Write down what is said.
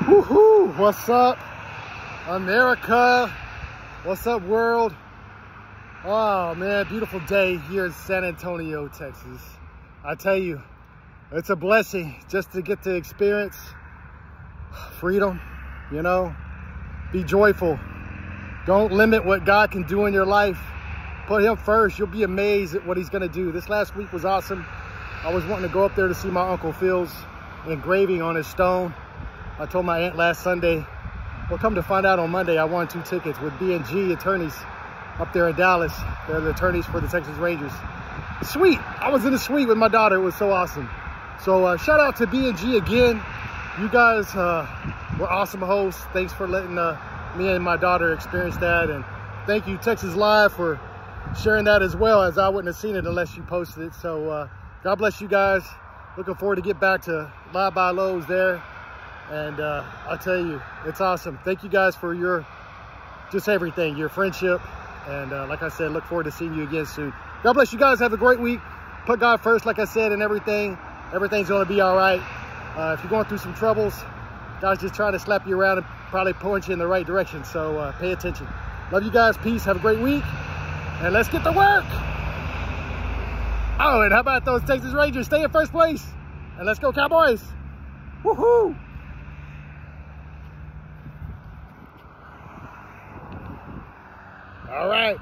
Woohoo! What's up, America? What's up, world? Oh man, beautiful day here in San Antonio, Texas. I tell you, it's a blessing just to get to experience freedom, you know, be joyful. Don't limit what God can do in your life. Put him first. You'll be amazed at what he's to do. This last week was awesome. I was wanting to go up there to see my Uncle Phil's engraving on his stone. I told my aunt last Sunday, well, come to find out on Monday, I won two tickets with B&G attorneys up there in Dallas. They're the attorneys for the Texas Rangers. Sweet. I was in the suite with my daughter. It was so awesome. So uh, shout out to B&G again. You guys uh, were awesome hosts. Thanks for letting uh, me and my daughter experience that. And thank you, Texas Live, for sharing that as well, as I wouldn't have seen it unless you posted it. So uh, God bless you guys. Looking forward to get back to Live by Loews there. And uh, I'll tell you, it's awesome. Thank you guys for your, just everything, your friendship. And uh, like I said, look forward to seeing you again soon. God bless you guys. Have a great week. Put God first, like I said, and everything. Everything's going to be all right. Uh, if you're going through some troubles, God's just trying to slap you around and probably point you in the right direction. So uh, pay attention. Love you guys. Peace. Have a great week. And let's get to work. Oh, and how about those Texas Rangers? Stay in first place. And let's go Cowboys. Woohoo! All right.